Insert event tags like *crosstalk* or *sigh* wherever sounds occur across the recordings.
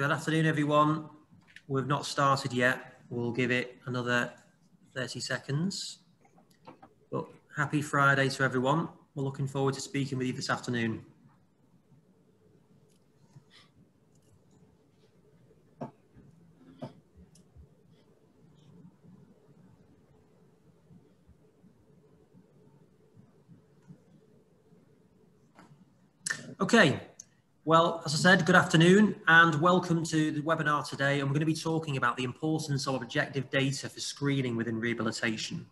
Good afternoon, everyone. We've not started yet. We'll give it another 30 seconds. But happy Friday to everyone. We're looking forward to speaking with you this afternoon. Okay, well, as I said, good afternoon and welcome to the webinar today. And we're going to be talking about the importance of objective data for screening within rehabilitation.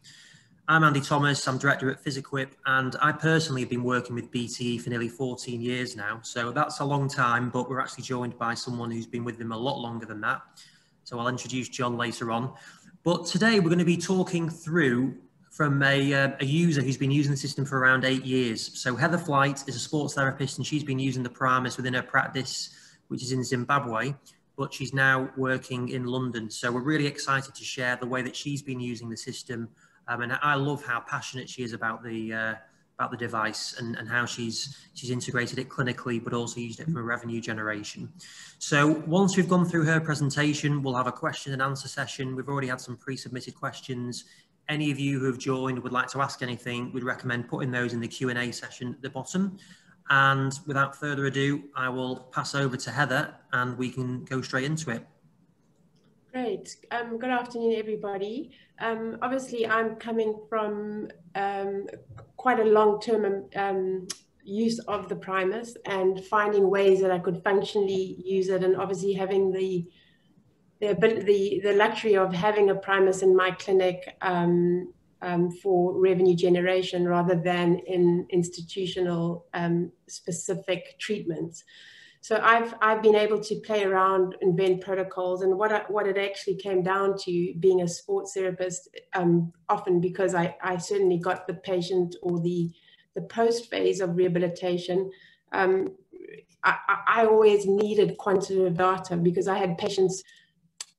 I'm Andy Thomas, I'm director at Physiquipe, and I personally have been working with BTE for nearly 14 years now. So that's a long time, but we're actually joined by someone who's been with them a lot longer than that. So I'll introduce John later on. But today we're going to be talking through from a, uh, a user who's been using the system for around eight years. So Heather Flight is a sports therapist and she's been using the Primus within her practice, which is in Zimbabwe, but she's now working in London. So we're really excited to share the way that she's been using the system. Um, and I love how passionate she is about the, uh, about the device and, and how she's she's integrated it clinically, but also used it for revenue generation. So once we've gone through her presentation, we'll have a question and answer session. We've already had some pre-submitted questions any of you who have joined would like to ask anything, we'd recommend putting those in the Q&A session at the bottom. And without further ado, I will pass over to Heather and we can go straight into it. Great. Um, good afternoon, everybody. Um, obviously, I'm coming from um, quite a long-term um, use of the Primus and finding ways that I could functionally use it and obviously having the the, the, the luxury of having a Primus in my clinic um, um, for revenue generation rather than in institutional um, specific treatments. So I've, I've been able to play around, invent protocols, and what, I, what it actually came down to being a sports therapist, um, often because I, I certainly got the patient or the, the post phase of rehabilitation, um, I, I, always needed quantitative data because I had patients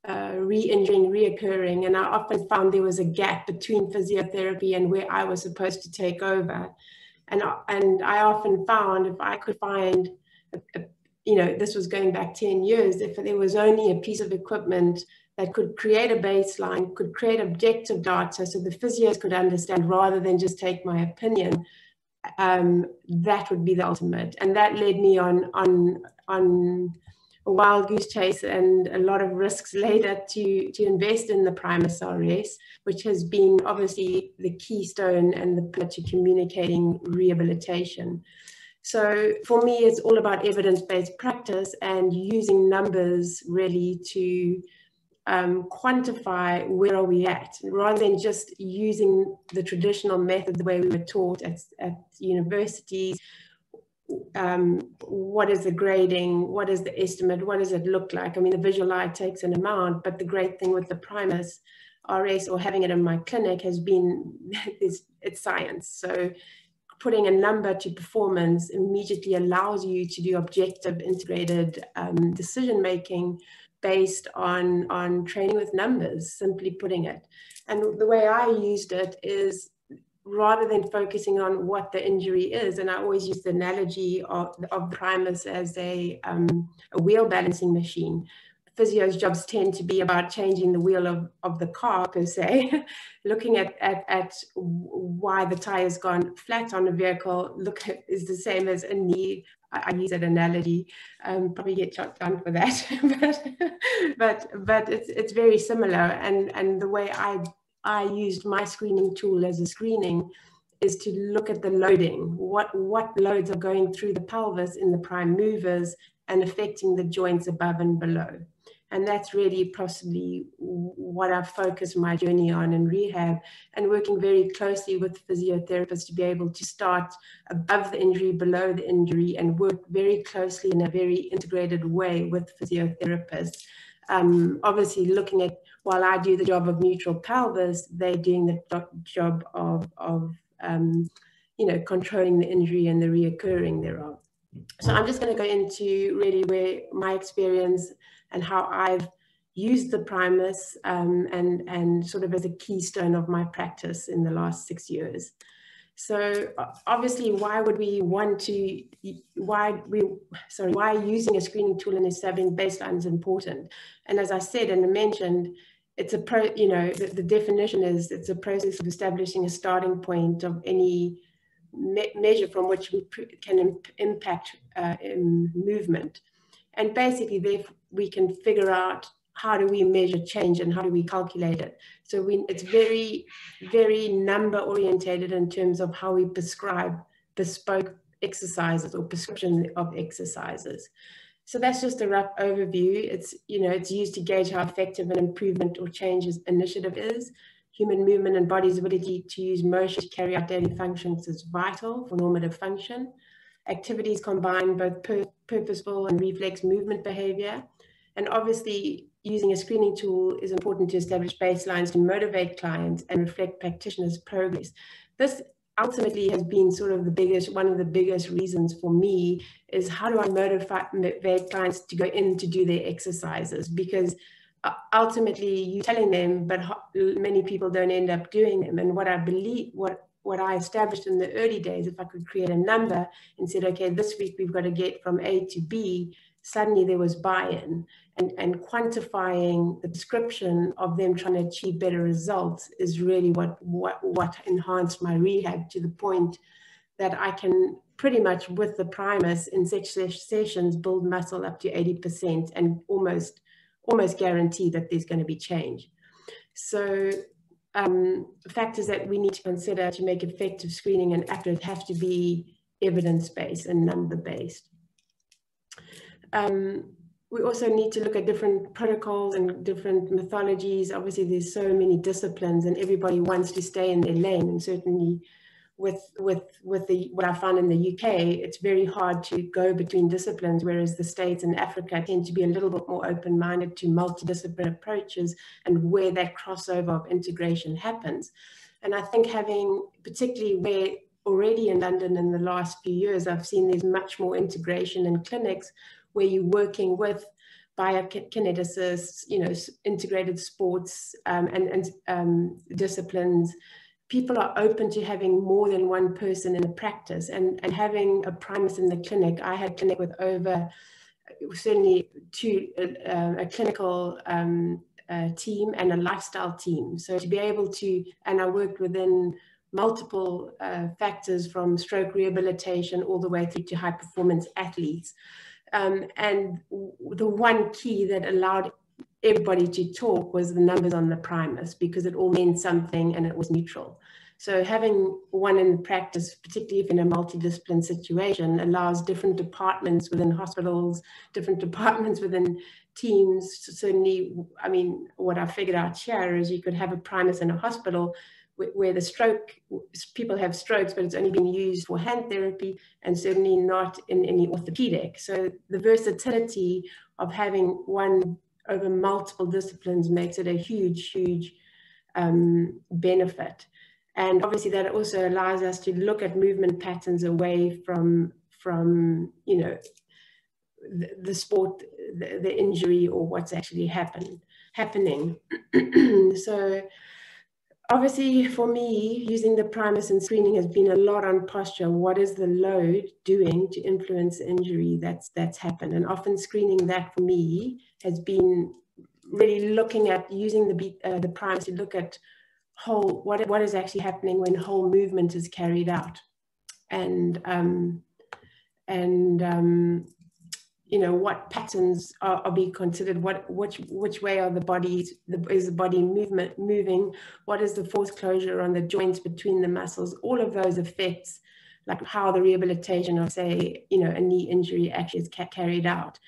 uh, re-injuring, reoccurring. And I often found there was a gap between physiotherapy and where I was supposed to take over. And, and I often found if I could find, a, a, you know, this was going back 10 years, if there was only a piece of equipment that could create a baseline, could create objective data so the physios could understand rather than just take my opinion, um, that would be the ultimate. And that led me on, on, on wild goose chase and a lot of risks later to, to invest in the Primus RS, which has been obviously the keystone and the pillar to communicating rehabilitation. So for me, it's all about evidence-based practice and using numbers really to um, quantify where are we at, rather than just using the traditional method the way we were taught at, at universities, um, what is the grading, what is the estimate, what does it look like? I mean, the visual eye takes an amount, but the great thing with the Primus RS or having it in my clinic has been *laughs* it's, it's science. So putting a number to performance immediately allows you to do objective integrated um, decision making based on on training with numbers simply putting it and the way i used it is rather than focusing on what the injury is. And I always use the analogy of, of Primus as a, um, a wheel balancing machine. Physio's jobs tend to be about changing the wheel of, of the car per se, *laughs* looking at, at, at why the tire's gone flat on a vehicle look at, is the same as a knee. I, use that analogy, um, probably get shot down for that, *laughs* but, but, but it's, it's very similar. And, and the way I I used my screening tool as a screening is to look at the loading, what, what loads are going through the pelvis in the prime movers and affecting the joints above and below. And that's really possibly what I've focused my journey on in rehab and working very closely with physiotherapists to be able to start above the injury, below the injury, and work very closely in a very integrated way with physiotherapists. Um, obviously, looking at while I do the job of neutral pelvis, they're doing the job of, of um, you know, controlling the injury and the reoccurring thereof. So I'm just going to go into really where my experience and how I've used the Primus um, and, and sort of as a keystone of my practice in the last six years. So obviously, why would we want to, why we, sorry, why using a screening tool and establishing baseline is important. And as I said and mentioned, it's a pro, you know, the, the definition is it's a process of establishing a starting point of any me measure from which we can imp impact uh, movement. And basically, we can figure out how do we measure change and how do we calculate it? So we, it's very, very number orientated in terms of how we prescribe bespoke exercises or prescription of exercises. So that's just a rough overview. It's, you know, it's used to gauge how effective an improvement or changes initiative is. Human movement and body's ability to use motion to carry out daily functions is vital for normative function. Activities combine both pur purposeful and reflex movement behavior. And obviously, using a screening tool is important to establish baselines to motivate clients and reflect practitioners' progress. This ultimately has been sort of the biggest, one of the biggest reasons for me is how do I motivate clients to go in to do their exercises? Because uh, ultimately you're telling them, but many people don't end up doing them. And what I believe, what what I established in the early days, if I could create a number and said, okay, this week we've got to get from A to B, suddenly there was buy-in and, and quantifying the description of them trying to achieve better results is really what, what, what enhanced my rehab to the point that I can pretty much with the Primus in six sessions build muscle up to 80% and almost almost guarantee that there's going to be change. So um, factors that we need to consider to make effective screening and accurate have to be evidence-based and number-based. Um, we also need to look at different protocols and different methodologies. Obviously, there's so many disciplines, and everybody wants to stay in their lane. And certainly, with with with the what I found in the UK, it's very hard to go between disciplines. Whereas the states and Africa tend to be a little bit more open-minded to multidisciplinary approaches and where that crossover of integration happens. And I think having, particularly where already in London in the last few years, I've seen there's much more integration in clinics where you're working with biokineticists, you know, integrated sports um, and, and um, disciplines, people are open to having more than one person in the practice and, and having a Primus in the clinic. I had clinic with over certainly two, uh, a clinical um, uh, team and a lifestyle team. So to be able to, and I worked within multiple uh, factors from stroke rehabilitation all the way through to high performance athletes. Um, and the one key that allowed everybody to talk was the numbers on the Primus because it all meant something and it was neutral. So having one in practice, particularly if in a multidiscipline situation, allows different departments within hospitals, different *laughs* departments within teams. Certainly, I mean, what I figured out here is you could have a Primus in a hospital where the stroke, people have strokes, but it's only been used for hand therapy and certainly not in any orthopedic. So the versatility of having one over multiple disciplines makes it a huge, huge um, benefit. And obviously that also allows us to look at movement patterns away from, from you know, the, the sport, the, the injury or what's actually happened, happening. *clears throat* so Obviously, for me, using the Primus and screening has been a lot on posture. What is the load doing to influence injury that's that's happened? And often screening that for me has been really looking at using the uh, the Primus to look at whole what what is actually happening when whole movement is carried out, and um, and um, you know what patterns are, are being considered what which which way are the bodies the, is the body movement moving? What is the force closure on the joints between the muscles? All of those effects like how the rehabilitation of say you know a knee injury actually is ca carried out.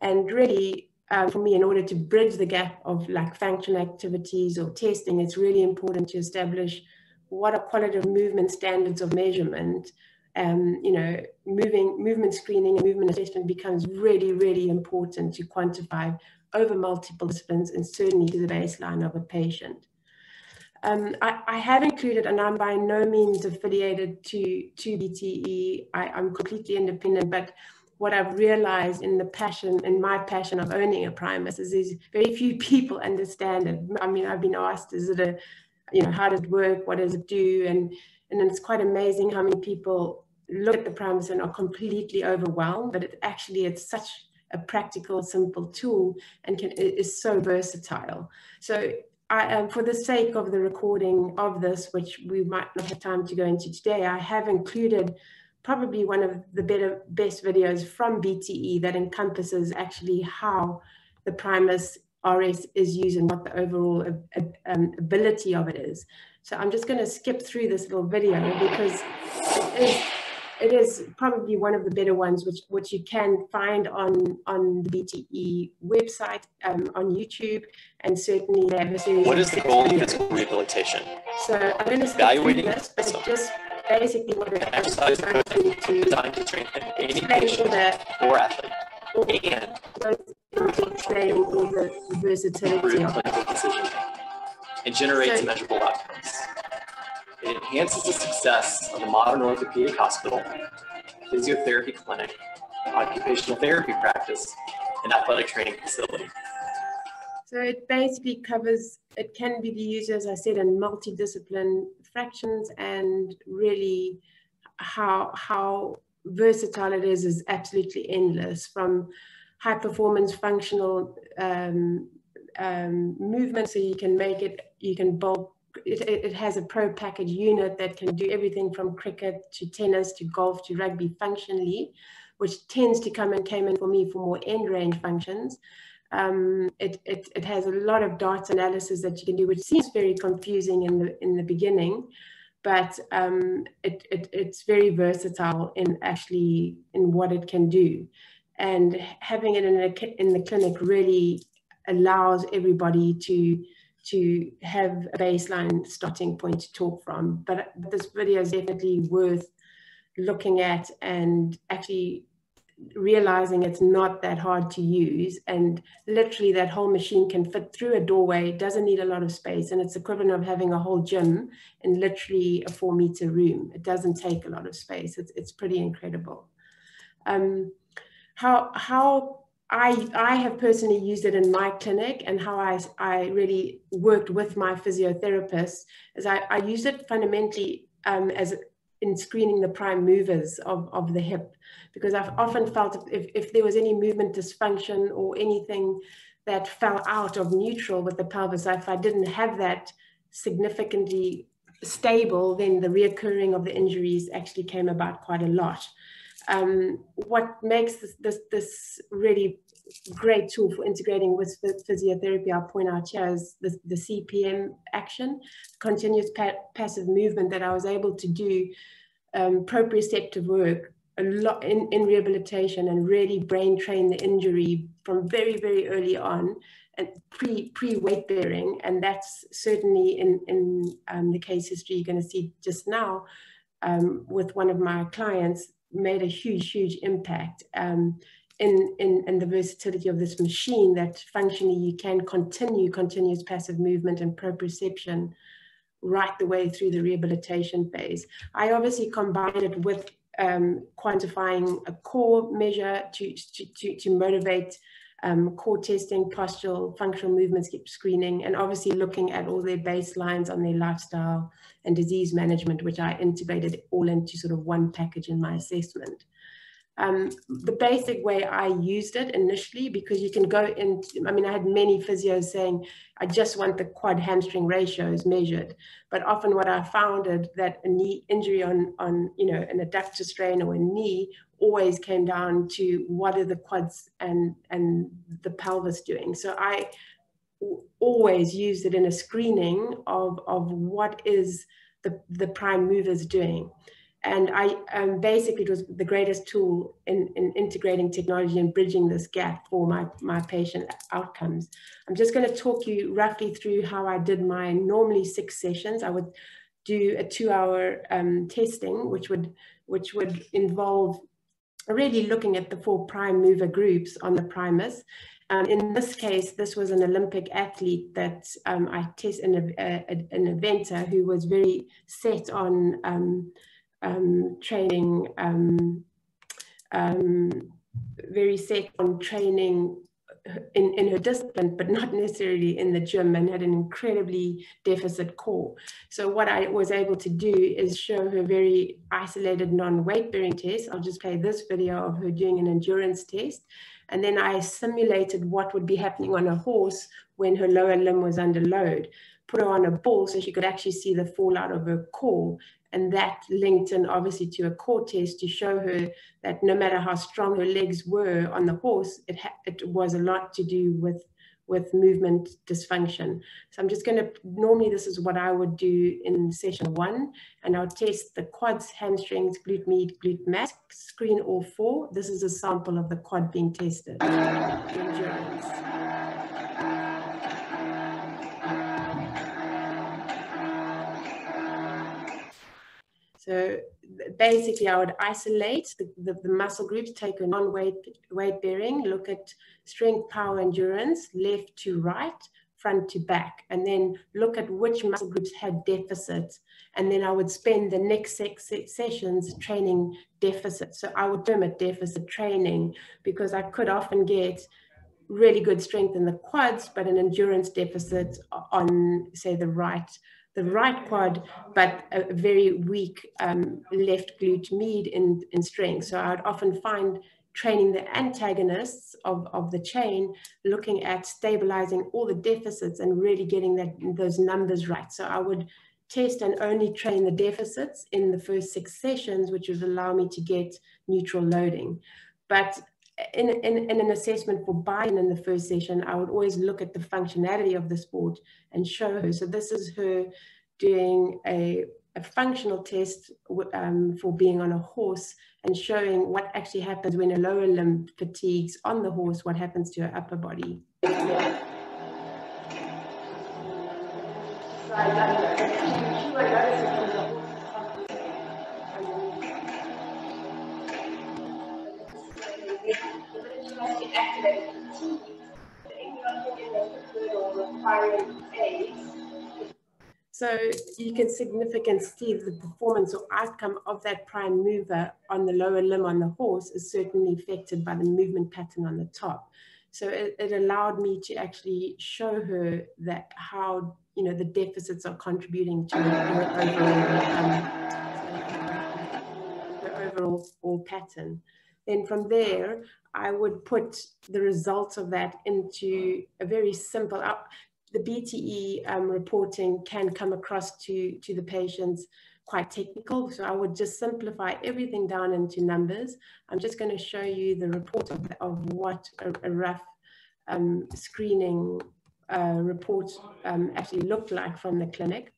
And really uh, for me in order to bridge the gap of like function activities or testing it's really important to establish what are qualitative movement standards of measurement um, you know, moving movement screening and movement assessment becomes really, really important to quantify over multiple disciplines and certainly to the baseline of a patient. Um, I, I, have included, and I'm by no means affiliated to, to BTE. I, am completely independent, but what I've realized in the passion, in my passion of owning a Primus is there's very few *laughs* people understand it. I mean, I've been asked, is it a, you know, how does it work? What does it do? And and it's quite amazing how many people look at the primus and are completely overwhelmed, but it actually, it's such a practical, simple tool and can, is so versatile. So I, um, for the sake of the recording of this, which we might not have time to go into today, I have included probably one of the better, best videos from BTE that encompasses actually how the Primus RS is used and what the overall um, ability of it is. So I'm just going to skip through this little video because it is it is probably one of the better ones, which which you can find on on the BTE website, um, on YouTube, and certainly they have a series. What is the goal of physical rehabilitation? So I'm going to skip evaluating this, but just basically what it exercise approach designed to strengthen any patient or athlete, and explaining all the versatility of It generates so, measurable outcomes. It enhances the success of the modern orthopedic hospital, physiotherapy clinic, occupational therapy practice, and athletic training facility. So it basically covers, it can be used, as I said, in multidiscipline fractions and really how, how versatile it is is absolutely endless from high performance functional um, um, movement so you can make it, you can bulk it, it, has a pro package unit that can do everything from cricket to tennis to golf to rugby functionally, which tends to come and came in for me for more end range functions. Um, it, it, it has a lot of darts analysis that you can do, which seems very confusing in the in the beginning, but um, it, it, it's very versatile in actually in what it can do. And having it in, a, in the clinic really allows everybody to to have a baseline starting point to talk from. But this video is definitely worth looking at and actually realizing it's not that hard to use. And literally that whole machine can fit through a doorway doesn't need a lot of space and it's equivalent of having a whole gym in literally a four meter room. It doesn't take a lot of space. It's, it's pretty incredible. Um, how how I, I have personally used it in my clinic and how I, I really worked with my physiotherapist is I, I used it fundamentally um, as in screening the prime movers of, of the hip because I've often felt if, if there was any movement dysfunction or anything that fell out of neutral with the pelvis, if I didn't have that significantly stable, then the reoccurring of the injuries actually came about quite a lot. Um, what makes this, this, this, really great tool for integrating with physiotherapy, I'll point out here, is the, the CPM action, continuous pa passive movement that I was able to do um, proprioceptive work a lot in, in rehabilitation and really brain train the injury from very, very early on and pre pre weight bearing. And that's certainly in, in um, the case history you're going to see just now um, with one of my clients made a huge, huge impact um, in, in, in the versatility of this machine that functionally you can continue continuous passive movement and proprioception right the way through the rehabilitation phase. I obviously combined it with um, quantifying a core measure to, to, to, to motivate um, core testing, postural, functional movements screening, and obviously looking at all their baselines on their lifestyle and disease management, which I integrated all into sort of one package in my assessment. Um, the basic way I used it initially, because you can go in, I mean, I had many physios saying, I just want the quad hamstring ratios measured. But often what I found is that a knee injury on, on, you know, an adductor strain or a knee always came down to what are the quads and, and the pelvis doing. So I always used it in a screening of, of what is the, the prime movers doing and I um, basically it was the greatest tool in, in integrating technology and bridging this gap for my, my patient outcomes. I'm just going to talk you roughly through how I did my normally six sessions. I would do a two hour um, testing, which would, which would involve really looking at the four prime mover groups on the primus. Um, in this case, this was an Olympic athlete that um, I tested, an, a, an eventer who was very set on um, training, um, um, very set on training in, in her discipline, but not necessarily in the gym and had an incredibly deficit core. So what I was able to do is show her very isolated non-weight bearing test. I'll just play this video of her doing an endurance test. And then I simulated what would be happening on a horse when her lower limb was under load. Put her on a ball so she could actually see the fallout of her core and that linked in obviously to a core test to show her that no matter how strong her legs were on the horse, it, it was a lot to do with with movement dysfunction. So I'm just going to, normally this is what I would do in session one, and I'll test the quads, hamstrings, glute med, glute max, screen all four. This is a sample of the quad being tested, endurance. So basically I would isolate the, the, the muscle groups, take a non-weight weight bearing, look at strength, power, endurance, left to right, front to back, and then look at which muscle groups had deficits. And then I would spend the next six, six sessions training deficits. So I would term it deficit training because I could often get really good strength in the quads, but an endurance deficit on, say, the right the right quad, but a very weak um, left glute med in, in strength. So I would often find training the antagonists of, of the chain, looking at stabilizing all the deficits and really getting that those numbers right. So I would test and only train the deficits in the first six sessions, which would allow me to get neutral loading. But in, in, in, an assessment for buy-in in the first session, I would always look at the functionality of the sport and show her. So this is her doing a, a functional test um, for being on a horse and showing what actually happens when a lower limb fatigues on the horse, what happens to her upper body. So you can significantly see the performance or outcome of that prime mover on the lower limb on the horse is certainly affected by the movement pattern on the top. So it, it allowed me to actually show her that how you know the deficits are contributing to the overall, um, the overall pattern. Then from there, I would put the results of that into a very simple, the BTE um, reporting can come across to, to the patients quite technical. So I would just simplify everything down into numbers. I'm just going to show you the report of, of what a, a rough um, screening uh, report um, actually looked like from the clinic.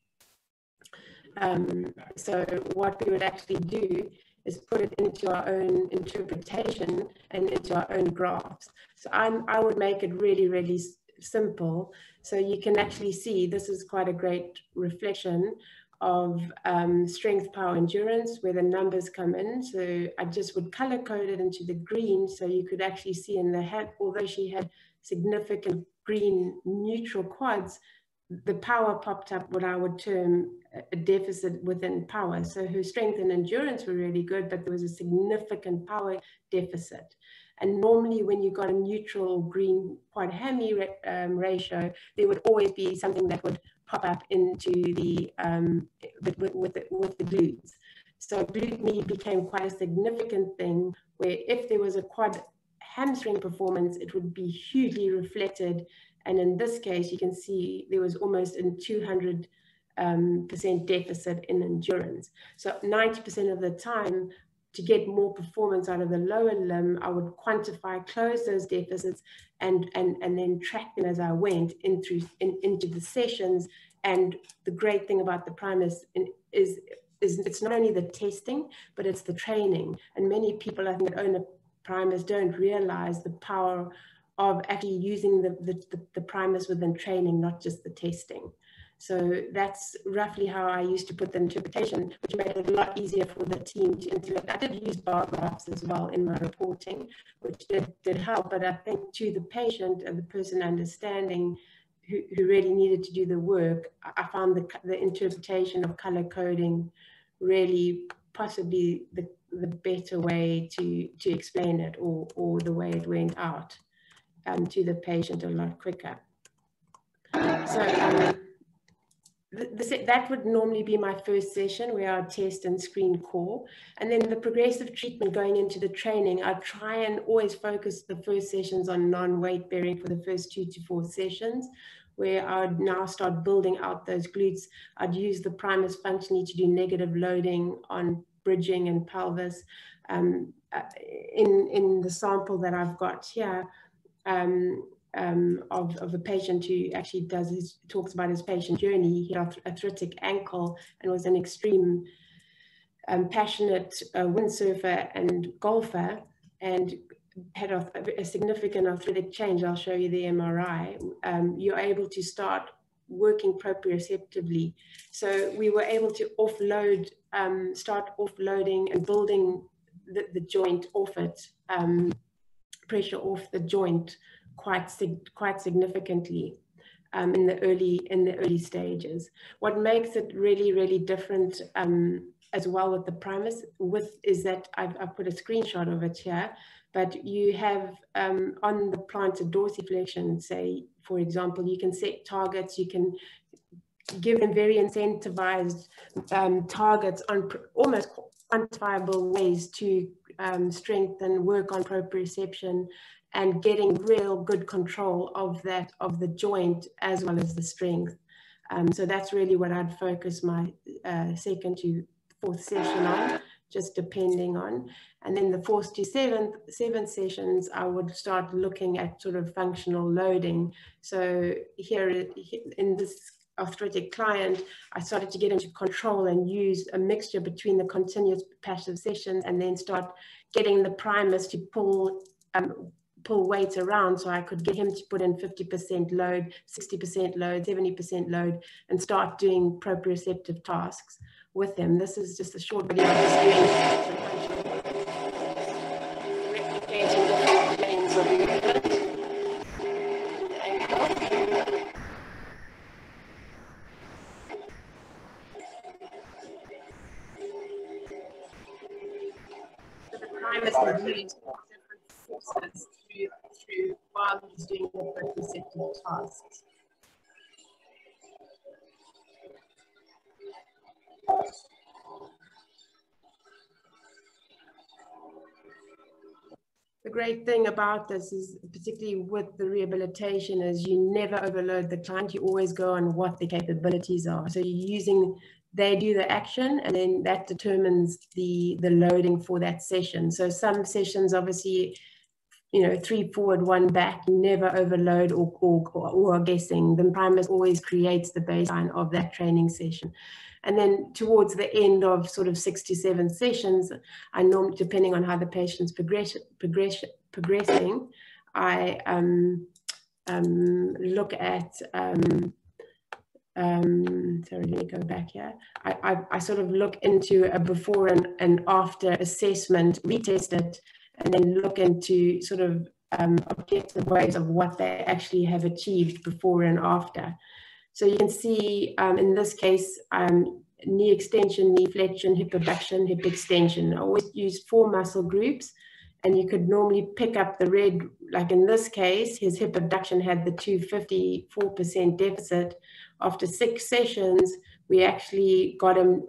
Um, so what we would actually do is put it into our own interpretation and into our own graphs. So I'm, I would make it really, really simple. So you can actually see this is quite a great reflection of um, strength, power, endurance, where the numbers come in. So I just would color code it into the green so you could actually see in the head, although she had significant green neutral quads, the power popped up what I would term a deficit within power. So her strength and endurance were really good, but there was a significant power deficit. And normally when you got a neutral green quad hammy um, ratio, there would always be something that would pop up into the, um, with, with, the, with the glutes. So became quite a significant thing where if there was a quad hamstring performance, it would be hugely reflected. And in this case, you can see there was almost a 200 um, percent deficit in endurance. So 90% of the time, to get more performance out of the lower limb, I would quantify, close those deficits, and and and then track them as I went in through in, into the sessions. And the great thing about the Primus is is it's not only the testing, but it's the training. And many people I think that own a Primus don't realize the power of actually using the, the, the, the within training, not just the testing. So that's roughly how I used to put the interpretation, which made it a lot easier for the team to intellect. I did use bar graphs as well in my reporting, which did, did help. But I think to the patient and the person understanding who, who really needed to do the work, I found the, the interpretation of color coding really possibly the, the better way to, to explain it or, or the way it went out. um, to the patient a lot quicker. So um, that would normally be my first session where I'd test and screen core. And then the progressive treatment going into the training, I try and always focus the first sessions on non-weight bearing for the first two to four sessions, where I would now start building out those glutes. I'd use the Primus functionally to do negative loading on bridging and pelvis. Um, uh, in, in the sample that I've got here, um, um, of, of a patient who actually does his, talks about his patient journey. He had arthritic ankle and was an extreme um, passionate uh, windsurfer and golfer and had a, a, significant arthritic change. I'll show you the MRI. Um, you're able to start working proprioceptively. So we were able to offload, um, start offloading and building the, the joint off it, um, pressure off the joint quite quite significantly um, in the early in the early stages. What makes it really really different um, as well with the Primus with is that I've, I've, put a screenshot of it here, but you have um, on the plantar dorsiflexion, say for example, you can set targets, you can give them very incentivized um, targets on almost quantifiable ways to um, strengthen, work on proprioception, and getting real good control of that, of the joint as well as the strength. Um, so that's really what I'd focus my uh, second to fourth session on, just depending on. And then the fourth to seventh, seventh sessions, I would start looking at sort of functional loading. So here in this arthritic client, I started to get into control and use a mixture between the continuous passive sessions and then start getting the Primus to pull um, pull weights around so I could get him to put in 50% load, 60% load, 70% load, and start doing proprioceptive tasks with him. This is just a short video. Of just doing the while he's doing the tasks. The great thing about this is, particularly with the rehabilitation, is you never overload the client. You always go on what the capabilities are. So you're using they do the action and then that determines the the loading for that session so some sessions obviously you know, three forward, one back, never overload or, or, or, guessing. The Primus always creates the baseline of that training session. And then towards the end of sort of six to seven sessions, I normally, depending on how the patient's progress, progress, progressing, I um, um, look at, um, um, sorry, let me go back here. I, I, I, sort of look into a before and, and after assessment, retest it, and then look into sort of um, objective ways of what they actually have achieved before and after. So you can see um, in this case, um, knee extension, knee flexion, hip abduction, hip extension. I always use four muscle groups and you could normally pick up the red, like in this case, his hip abduction had the 254% deficit. After six sessions, we actually got him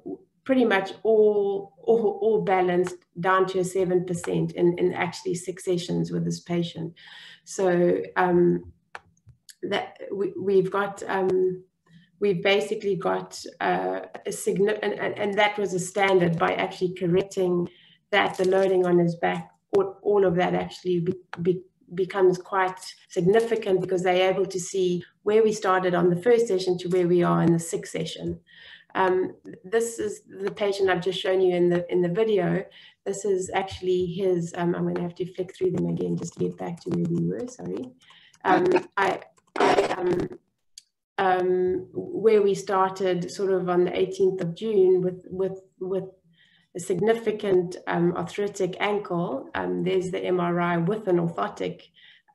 pretty much all, all, all balanced down to a 7% in, in actually six sessions with this patient. So um, that we, we've got, um, we've basically got uh, a significant, and, and, that was a standard by actually correcting that, the loading on his back, all, all of that actually be, be, becomes quite significant because they're able to see where we started on the first session to where we are in the sixth session. Um, this is the patient I've just shown you in the in the video. This is actually his. Um, I'm going to have to flick through them again just to get back to where we were. Sorry. Um, I, I um, um, where we started sort of on the 18th of June with with with a significant um, arthritic ankle. Um, there's the MRI with an orthotic.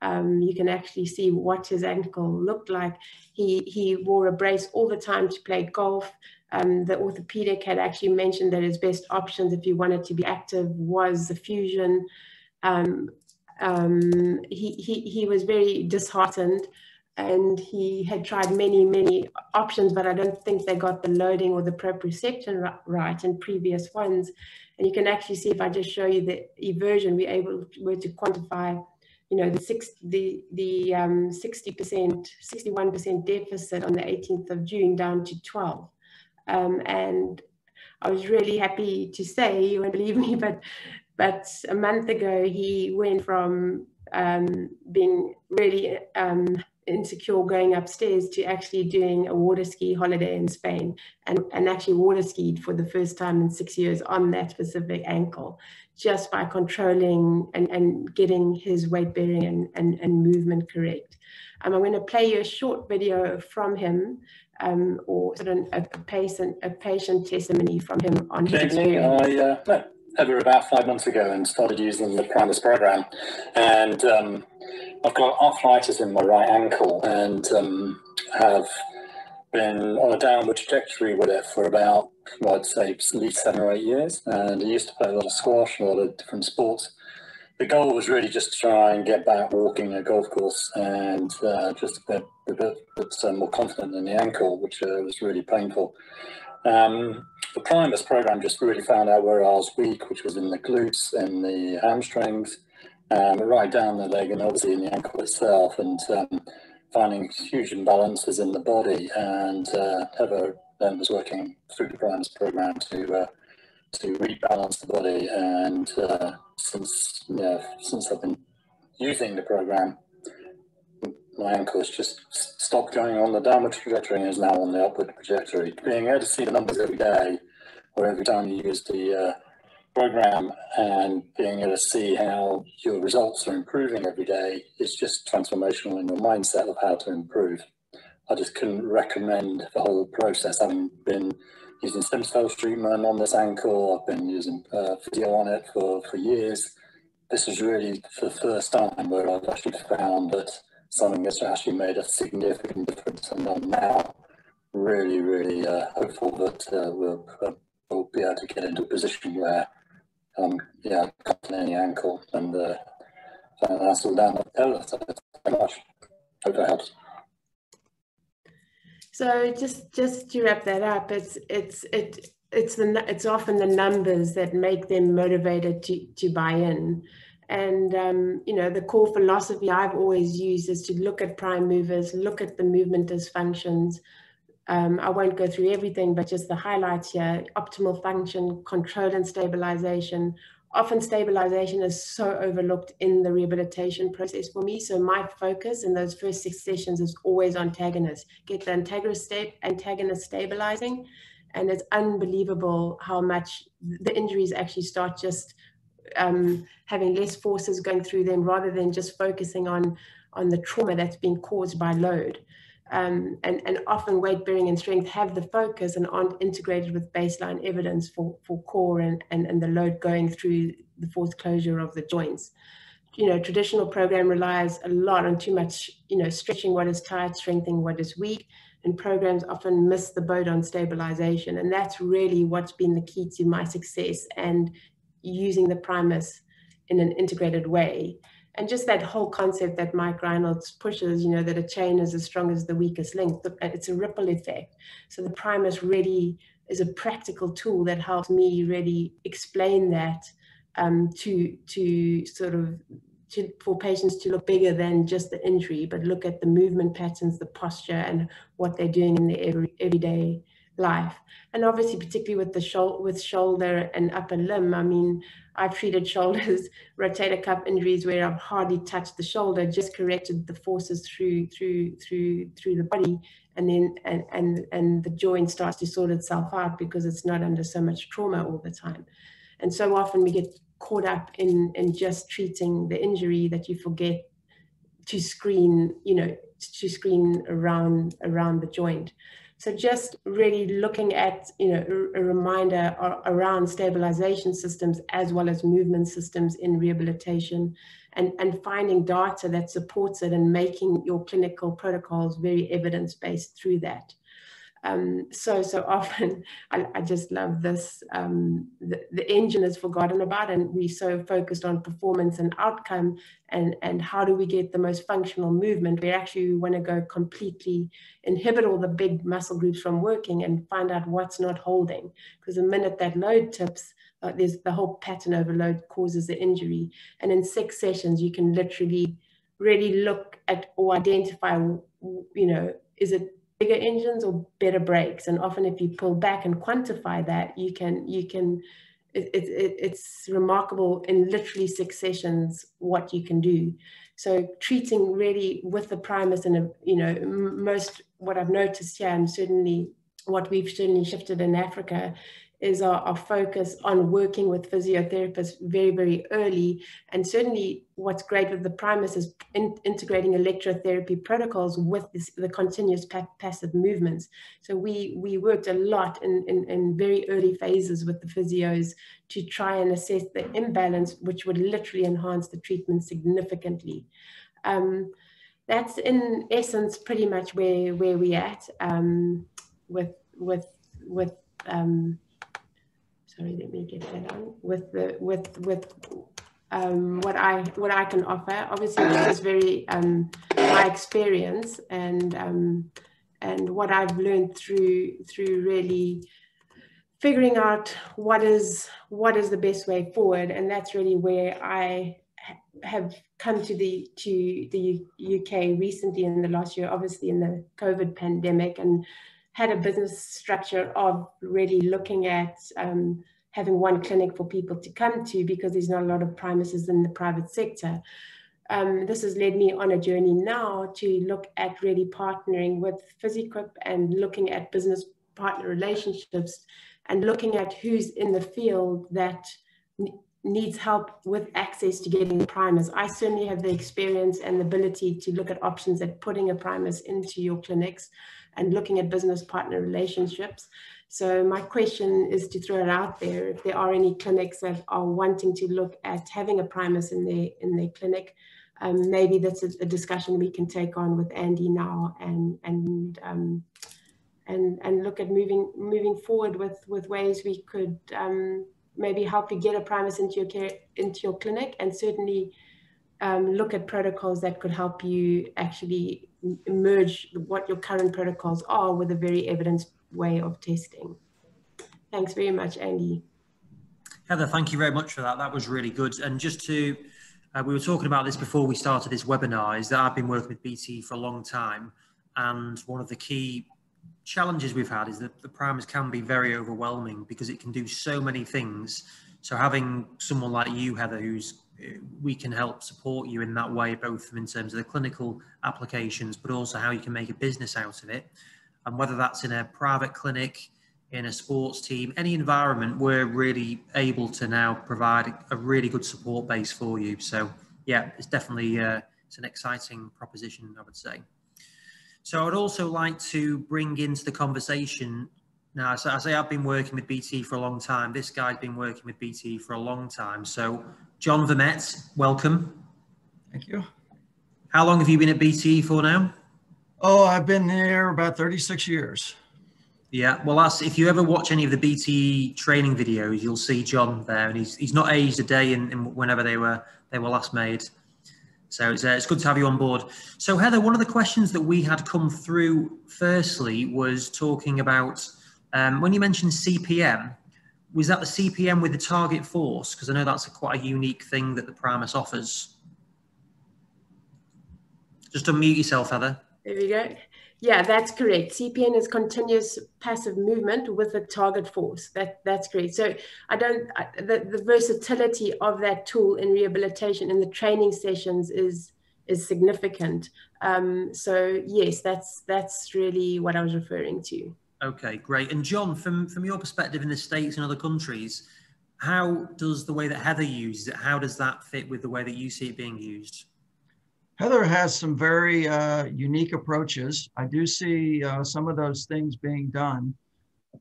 Um, you can actually see what his ankle looked like. He he wore a brace all the time to play golf. Um, the orthopedic had actually mentioned that his best options if you wanted to be active was the fusion. Um, um, he, he, he was very disheartened and he had tried many, many options, but I don't think they got the loading or the proprioception right in previous ones. And you can actually see if I just show you the eversion, we're able were to quantify, you know, the six, the the um, 60%, 61% deficit on the 18th of June down to 12. Um, and I was really happy to say, you won't believe *laughs* me, but but a month ago he went from um, being really um, insecure going upstairs to actually doing a water ski holiday in Spain and, and actually water skied for the first time in six years on that specific ankle just by controlling and, and getting his weight bearing and, and, and movement correct. Um, I'm going to play you a short video from him um, or sort of a, a, patient, a patient testimony from him on his experience. I, uh, over about five months ago and started using the Primus program. And um, I've got arthritis in my right ankle and um, have been on a downward trajectory with it for about, well, I'd say, at least seven or eight years. And I used to play a lot of squash, a lot of different sports. The goal was really just to try and get back walking a golf course and uh, just a bit, a bit, a bit uh, more confident in the ankle, which uh, was really painful. Um, the Primus program just really found out where I was weak, which was in the glutes and the hamstrings, um, right down the leg and obviously in the ankle itself, and um, finding huge imbalances in the body. And uh, then was working through the Primus program to uh, to rebalance the body. And uh, since yeah, since I've been using the program, my ankle has just stopped going on the downward trajectory and is now on the upward trajectory. Being able to see the numbers every day or every time you use the uh, program and being able to see how your results are improving every day is just transformational in your mindset of how to improve. I just couldn't recommend the whole process. Having been using stem cell treatment on this ankle, I've been using uh, on it for, for years. This is really the first time where I've actually found that something that's actually made a significant difference. And I'm now really, really uh, hopeful that uh, we'll, uh, we'll be able to get into a position where, um, yeah, cutting any ankle and uh, that's all down the hill. So much. Hope that helps. So just just to wrap that up, it's it's it it's the it's often the numbers that make them motivated to to buy in. And, um, you know, the core philosophy I've always used is to look at prime movers, look at the movement dysfunctions. Um, I won't go through everything, but just the highlights here, optimal function, control and stabilization. Often stabilization is so overlooked in the rehabilitation process for me. So my focus in those first six sessions is always antagonist. Get the antagonist, sta antagonist stabilizing. And it's unbelievable how much the injuries actually start just um, having less forces going through them rather than just focusing on on the trauma that's been caused by load. Um, and, and often weight bearing and strength have the focus and aren't integrated with baseline evidence for, for core and, and, and the load going through the force closure of the joints. You know, traditional program relies a lot on too much, you know, stretching what is tight, strengthening what is weak, and programs often miss the boat on stabilization. And that's really what's been the key to my success and using the Primus in an integrated way. And just that whole concept that Mike Reinold pushes, you know, that a chain is as strong as the weakest link, it's a ripple effect. So the Primus really is a practical tool that helps me really explain that um, to, to sort of to, for patients to look bigger than just the injury, but look at the movement patterns, the posture, and what they're doing in their every, everyday life. And obviously, particularly with the shoulder, with shoulder and upper limb, I mean, I've treated shoulders, *laughs* rotator cuff injuries where I've hardly touched the shoulder, just corrected the forces through through through through the body, and then and and and the joint starts to sort itself out because it's not under so much trauma all the time. And so often we get caught up in in just treating the injury that you forget to screen, you know, to screen around around the joint. So just really looking at, you know, a, reminder around stabilization systems as well as movement systems in rehabilitation and, and finding data that supports it and making your clinical protocols very evidence-based through that. Um, so, so often *laughs* I, I just love this. Um, the, the engine is forgotten about and we're so focused on performance and outcome and, and how do we get the most functional movement. We actually want to go completely inhibit all the big muscle groups from working and find out what's not holding. Because the minute that load tips, uh, there's the whole pattern overload causes the injury. And in six sessions, you can literally really look at or identify, you know, is it bigger engines or better brakes? And often if you pull back and quantify that, you can, you can, it, it, it's remarkable in literally six sessions what you can do. So treating really with the primus and, you know, most what I've noticed here and certainly what we've certainly shifted in Africa is our, our, focus on working with physiotherapists very, very early. And certainly what's great with the Primus is in, integrating electrotherapy protocols with this, the continuous pa passive movements. So we, we worked a lot in, in, in, very early phases with the physios to try and assess the imbalance, which would literally enhance the treatment significantly. Um, that's in essence pretty much where, where we're at um, with, with, with um, sorry, let me get that on with the with with um, what I what I can offer. Obviously, this is very um, my experience and um, and what I've learned through through really figuring out what is what is the best way forward, and that's really where I have come to the to the UK recently in the last year, obviously in the COVID pandemic, and had a business structure of really looking at um, having one clinic for people to come to because there's not a lot of premises in the private sector. Um, this has led me on a journey now to look at really partnering with Physiquipe and looking at business partner relationships and looking at who's in the field that needs help with access to getting Primus. I certainly have the experience and the ability to look at options at putting a primus into your clinics and looking at business partner relationships. So my question is to throw it out there, if there are any clinics that are wanting to look at having a primus in their, in their clinic, um, maybe that's a, a, discussion we can take on with Andy now and, and, um, and, and look at moving, moving forward with, with ways we could um, maybe help you get a primus into your care, into your clinic and certainly um, look at protocols that could help you actually merge what your current protocols are with a very evidence way of testing. Thanks very much, Andy. Heather, thank you very much for that. That was really good. And just to, uh, we were talking about this before we started this webinar, is that I've been working with BT for a long time. And one of the key challenges we've had is that the Primus can be very overwhelming because it can do so many things. So having someone like you, Heather, who's we can help support you in that way, both in terms of the clinical applications, but also how you can make a business out of it. And whether that's in a private clinic, in a sports team, any environment, we're really able to now provide a really good support base for you. So yeah, it's definitely uh, it's an exciting proposition, I would say. So I'd also like to bring into the conversation now, I say I've been working with BT for a long time. This guy's been working with BT for a long time. So John Vermette, welcome. Thank you. How long have you been at BT for now? Oh, I've been there about 36 years. Yeah, well, that's if you ever watch any of the BT training videos, you'll see John there, and he's he's not aged a day in, in whenever they were they were last made. So it's uh, it's good to have you on board. So Heather, one of the questions that we had come through firstly was talking about um, when you mentioned CPM, was that the CPM with the target force? Because I know that's a quite a unique thing that the Primus offers. Just unmute yourself, Heather. There we go. Yeah, that's correct. CPM is continuous passive movement with a target force. That that's great. So I don't I, the, the versatility of that tool in rehabilitation in the training sessions is is significant. Um, so yes, that's that's really what I was referring to. Okay, great. And John, from from your perspective in the states and other countries, how does the way that Heather uses it? How does that fit with the way that you see it being used? Heather has some very uh, unique approaches. I do see uh, some of those things being done,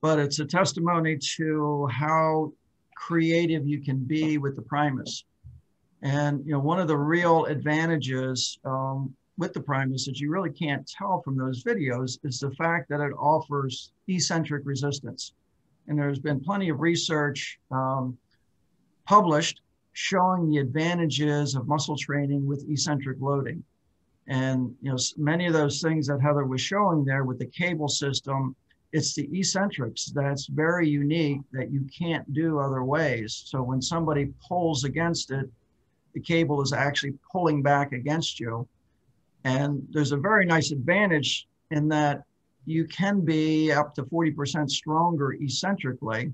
but it's a testimony to how creative you can be with the Primus. And you know, one of the real advantages um, with the Primus that you really can't tell from those videos is the fact that it offers eccentric resistance. And there's been plenty of research um, published showing the advantages of muscle training with eccentric loading. And you know, many of those things that Heather was showing there with the cable system, it's the eccentrics that's very unique that you can't do other ways. So when somebody pulls against it, the cable is actually pulling back against you. And there's a very nice advantage in that you can be up to 40% stronger eccentrically.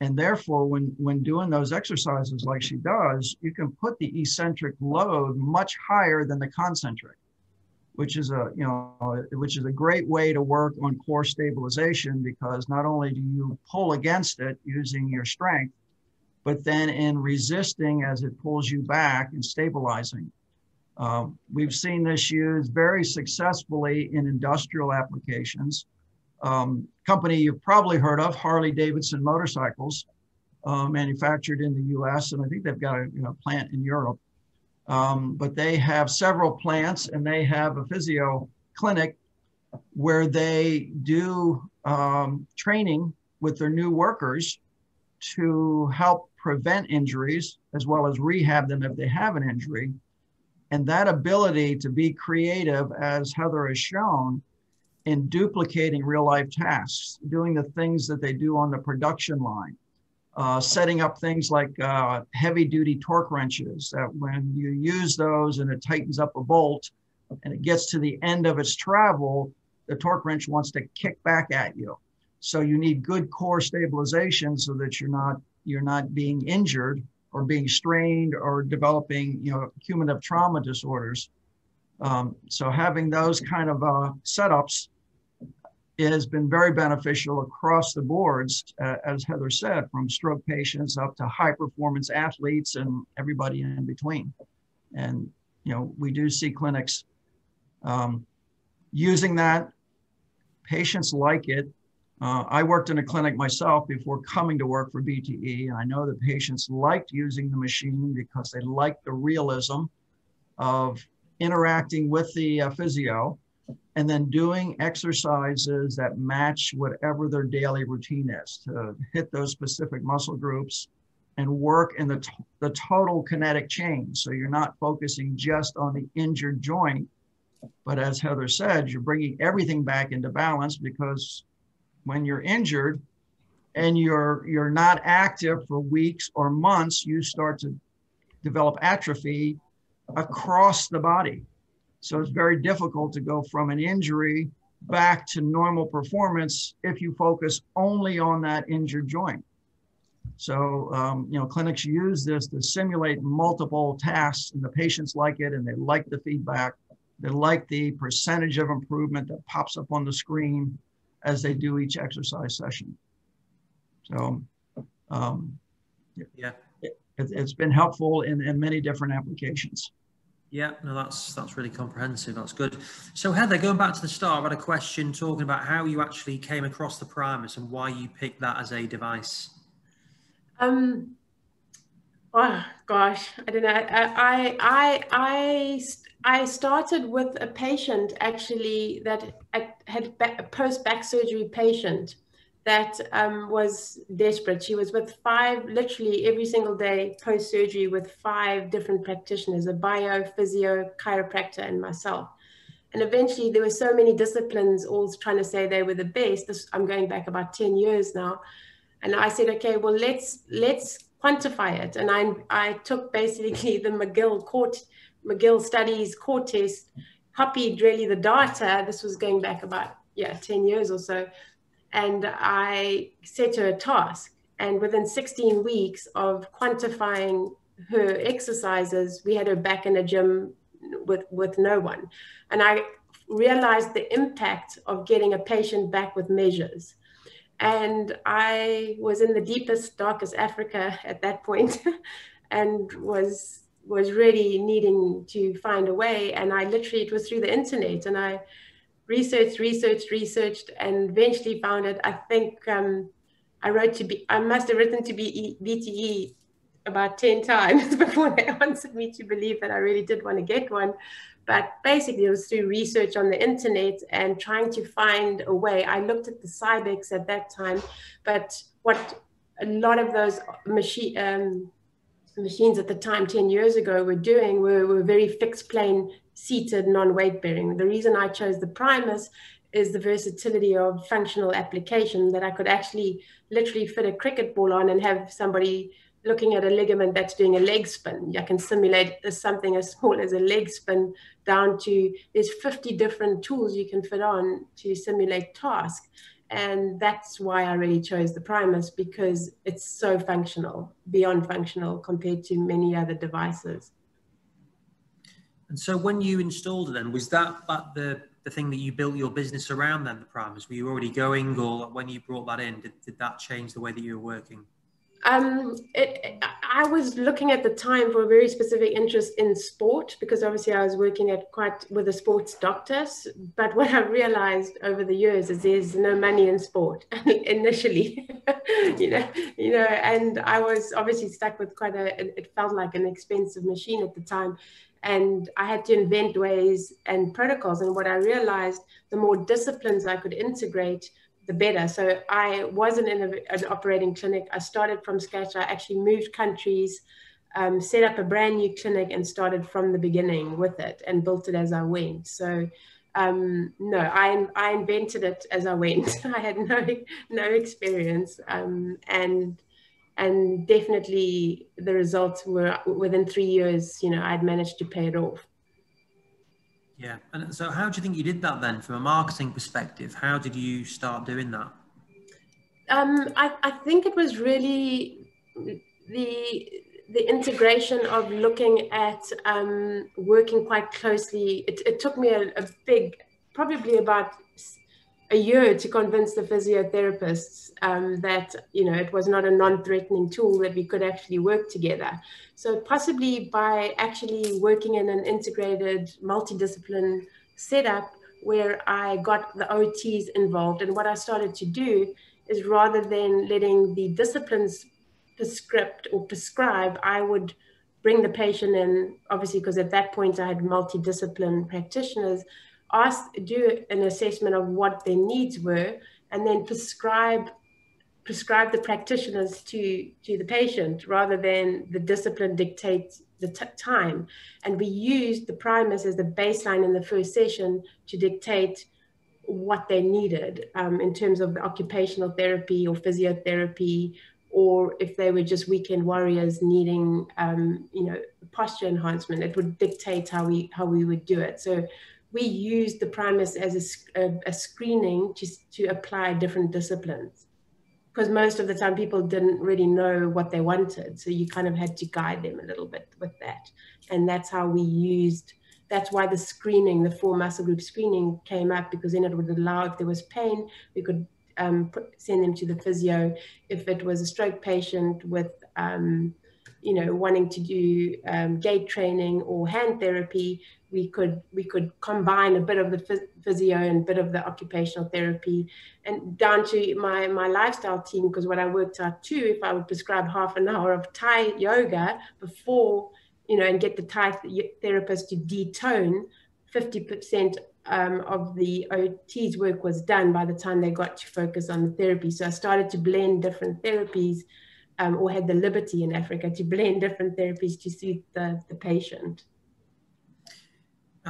And therefore, when, when doing those exercises like she does, you can put the eccentric load much higher than the concentric, which is a, you know, which is a great way to work on core stabilization because not only do you pull against it using your strength, but then in resisting as it pulls you back and stabilizing. Uh, we've seen this used very successfully in industrial applications. Um, company you've probably heard of, Harley Davidson motorcycles, uh, manufactured in the US, and I think they've got a you know, plant in Europe. Um, but they have several plants and they have a physio clinic where they do um, training with their new workers to help prevent injuries as well as rehab them if they have an injury and that ability to be creative, as Heather has shown, in duplicating real life tasks, doing the things that they do on the production line, uh, setting up things like uh, heavy duty torque wrenches that when you use those and it tightens up a bolt and it gets to the end of its travel, the torque wrench wants to kick back at you. So you need good core stabilization so that you're not you're not being injured or being strained or developing, you know, cumulative trauma disorders. Um, so having those kind of uh, setups has been very beneficial across the boards, uh, as Heather said, from stroke patients up to high performance athletes and everybody in between. And, you know, we do see clinics um, using that. Patients like it. Uh, I worked in a clinic myself before coming to work for BTE, and I know the patients liked using the machine because they liked the realism of interacting with the uh, physio and then doing exercises that match whatever their daily routine is to hit those specific muscle groups and work in the, the total kinetic chain. So you're not focusing just on the injured joint, but as Heather said, you're bringing everything back into balance because when you're injured and you're you're not active for weeks or months, you start to develop atrophy across the body. So it's very difficult to go from an injury back to normal performance if you focus only on that injured joint. So, um, you know, clinics use this to simulate multiple tasks, and the patients like it, and they like the feedback. They like the percentage of improvement that pops up on the screen as they do each exercise session. So, um, yeah, it, has been helpful in, in many different applications. Yeah, no, that's that's really comprehensive. That's good. So Heather, going back to the start, I had a question talking about how you actually came across the Primus and why you picked that as a device. Um, oh gosh, I don't know. I I I I started with a patient actually that had a post back surgery patient that um, was desperate. She was with five, literally every single day post surgery with five different practitioners, a bio, physio, chiropractor, and myself. And eventually there were so many disciplines all trying to say they were the best. This, I'm going back about 10 years now. And I said, okay, well, let's, let's quantify it. And I, I took basically the McGill court McGill Studies core test copied really the data. This was going back about, yeah, 10 years or so. And I set her a task. And within 16 weeks of quantifying her exercises, we had her back in a gym with, with no one. And I realized the impact of getting a patient back with measures. And I was in the deepest, darkest Africa at that point *laughs* and was was really needing to find a way. And I literally, it was through the internet and I researched, researched, researched, and eventually found it. I think um, I wrote to be, I must have written to be BTE about 10 *laughs* times before they *laughs* answered me to believe that I really did want to get one. But basically, it was through research on the internet and trying to find a way. I looked at the Cybex at that time, but what a lot of those machine um, machines at the time, 10 years ago, were doing were, were very fixed plane seated, non weight bearing. The reason I chose the Primus is the versatility of functional application that I could actually literally fit a cricket ball on and have somebody looking at a ligament that's doing a leg spin. I can simulate something as small as a leg spin down to there's 50 different tools you can fit on to simulate task. And that's why I really chose the Primus because it's so functional, beyond functional compared to many other devices. And so when you installed it then, was that, the, the thing that you built your business around then, the Primus? Were you already going or when you brought that in, did, did that change the way that you were working? Um, it, I was looking at the time for a very specific interest in sport because obviously I was working at quite with a sports doctors. But what I realized over the years is there's no money in sport *laughs* initially, *laughs* you know, you know, and I was obviously stuck with quite a. It felt like an expensive machine at the time, and I had to invent ways and protocols. And what I realized, the more disciplines I could integrate, the better. So I wasn't in a, an operating clinic. I started from scratch. I actually moved countries, um, set up a brand new clinic, and started from the beginning with it and built it as I went. So um, no, I, I invented it as I went. *laughs* I had no no experience, um, and and definitely the results were within three years. You know, I'd managed to pay it off. Yeah. And so how do you think you did that then from a marketing perspective? How did you start doing that? Um, I, I think it was really the the integration of looking at um, working quite closely. It, it took me a, a big, probably about a year to convince the physiotherapists um, that you know it was not a non-threatening tool that we could actually work together. So possibly by actually working in an integrated multidiscipline setup where I got the OTs involved, and what I started to do is rather than letting the disciplines prescript or prescribe, I would bring the patient in, obviously, because at that point I had multidiscipline practitioners ask, do an assessment of what their needs were, and then prescribe prescribe the practitioners to to the patient rather than the discipline dictate the time. And we used the Primus as the baseline in the first session to dictate what they needed um, in terms of the occupational therapy or physiotherapy, or if they were just weekend warriors needing, um, you know, posture enhancement, it would dictate how we how we would do it. So we used the Primus as a, a, a screening just to apply different disciplines because most of the time people didn't really know what they wanted. So you kind of had to guide them a little bit with that. And that's how we used, that's why the screening, the four muscle group screening came up because then it would allow, if there was pain, we could um, put, send them to the physio. If it was a stroke patient with, um, you know, wanting to do um, gait training or hand therapy, we could we could combine a bit of the physio and a bit of the occupational therapy. And down to my my lifestyle team because what I worked out too if I would prescribe half an hour of Thai yoga before you know and get the Thai therapist to detone 50% um, of the OT's work was done by the time they got to focus on the therapy. So I started to blend different therapies um, or had the liberty in Africa to blend different therapies to suit the, the patient.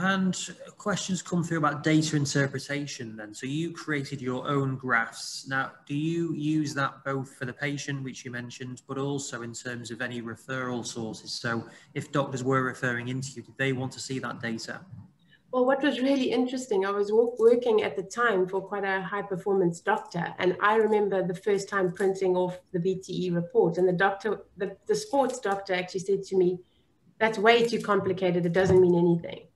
And questions come through about data interpretation then. So you created your own graphs. Now, do you use that both for the patient, which you mentioned, but also in terms of any referral sources? So if doctors were referring into you, did they want to see that data? Well, what was really interesting, I was working at the time for quite a high performance doctor. And I remember the first time printing off the BTE report. And the doctor, the, the sports doctor actually said to me, that's way too complicated. It doesn't mean anything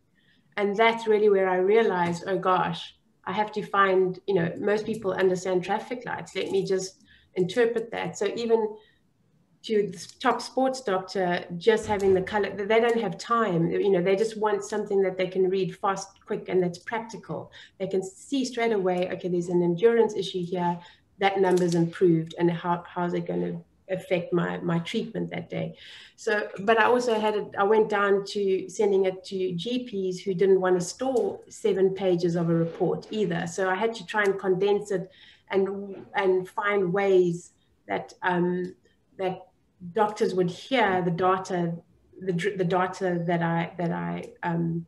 and that's really where I realized, oh gosh, I have to find, you know, most people understand traffic lights. Let me just interpret that. So even to the top sports doctor, just having the color, they don't have time. You know, they just want something that they can read fast, quick, and that's practical. They can see straight away, okay, there's an endurance issue here. That number's improved, and how, how's it going to affect my my treatment that day. So, but I also had it. I went down to sending it to GPs who didn't want to store seven pages of a report either. So I had to try and condense it and and find ways that um, that doctors would hear the data the, the data that I that I um,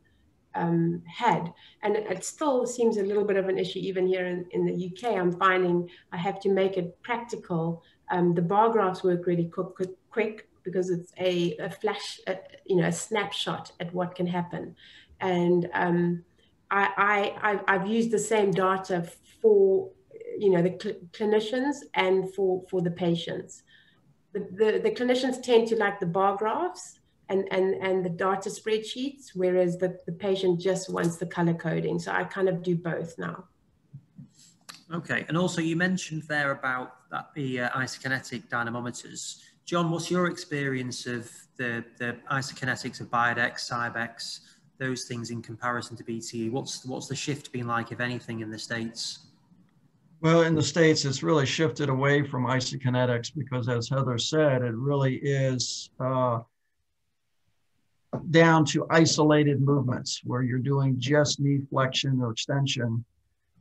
um, had. And it, still seems a little bit of an issue even here in, in the UK. I'm finding I have to make it practical. Um, the bar graphs work really quick, quick because it's a, a flash, a, you know, a snapshot at what can happen. And um, I, I, I've used the same data for, you know, the cl clinicians and for, for the patients. The, the, the clinicians tend to like the bar graphs and, and, and the data spreadsheets, whereas the, the patient just wants the color coding. So I kind of do both now. Okay, and also you mentioned there about that the uh, isokinetic dynamometers. John, what's your experience of the, the isokinetics of Biodex, Cybex, those things in comparison to BTE? What's, what's the shift been like, if anything, in the States? Well, in the States, it's really shifted away from isokinetics because, as Heather said, it really is uh, down to isolated movements where you're doing just knee flexion or extension.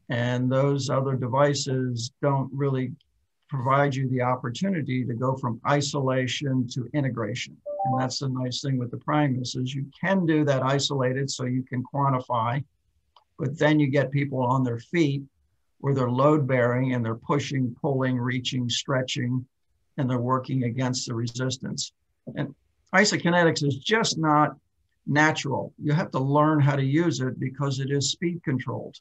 And those other devices don't really provide you the opportunity to go from isolation to integration. And that's the nice thing with the Primus is you can do that isolated so you can quantify, but then you get people on their feet where they're load bearing and they're pushing, pulling, reaching, stretching, and they're working against the resistance. And isokinetics is just not natural. You have to learn how to use it because it is speed controlled.